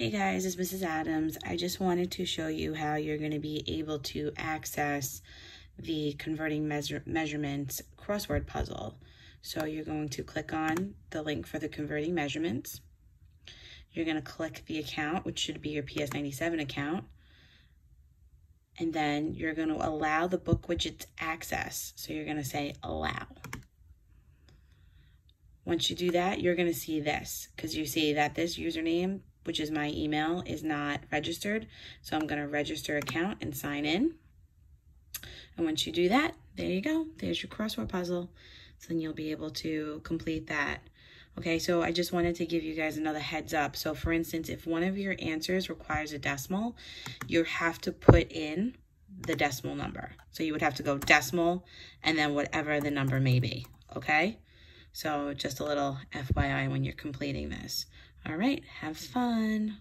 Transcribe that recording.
Hey guys, it's Mrs. Adams. I just wanted to show you how you're going to be able to access the converting measure measurements crossword puzzle. So you're going to click on the link for the converting measurements. You're going to click the account, which should be your PS97 account. And then you're going to allow the BookWidgets access. So you're going to say allow. Once you do that, you're going to see this because you see that this username which is my email, is not registered. So I'm going to register account and sign in. And once you do that, there you go. There's your crossword puzzle. So then you'll be able to complete that. Okay, so I just wanted to give you guys another heads up. So for instance, if one of your answers requires a decimal, you have to put in the decimal number. So you would have to go decimal and then whatever the number may be, okay? So just a little FYI when you're completing this. All right, have fun.